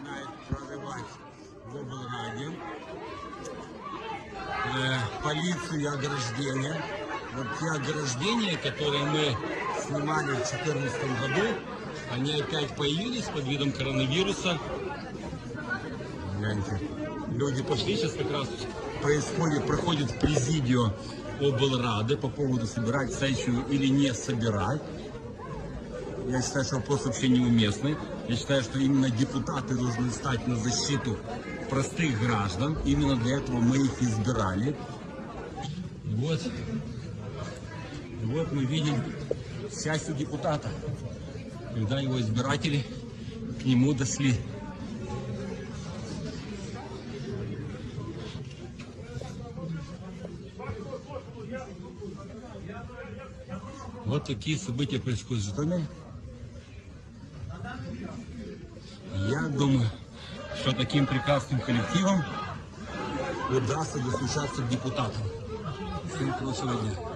начинает прорывать в облраде. Э, полицию и ограждения. Вот те ограждения, которые мы снимали в 2014 году, они опять появились под видом коронавируса. Гляньте. Люди пошли, сейчас как раз происходит, проходит президио облрады по поводу собирать сессию или не собирать. Я считаю, что вопрос вообще неуместный. Я считаю, что именно депутаты должны стать на защиту простых граждан. Именно для этого мы их избирали. Вот, вот мы видим счастье депутата, когда его избиратели к нему дошли. Вот такие события происходят в Житомире. Я думаю, что таким прекрасным коллективом удастся достучаться к депутатам. Всем хорошего.